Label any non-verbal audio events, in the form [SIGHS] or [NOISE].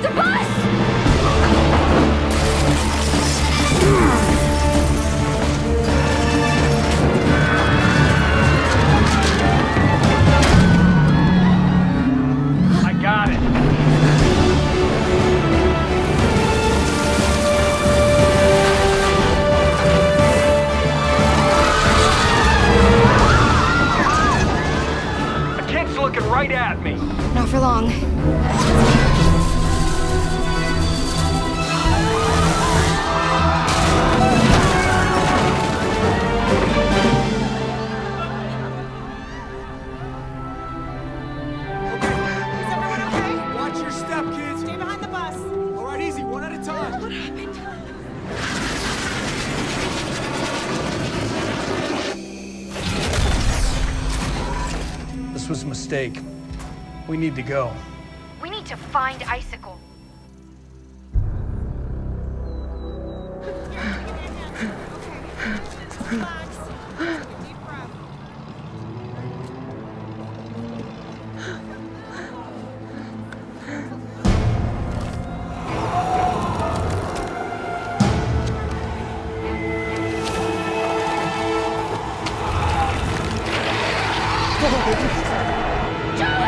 The bus! I got it. A kid's looking right at me. Not for long. This was a mistake. We need to go. We need to find Icicle. [SIGHS] Fine. Joey!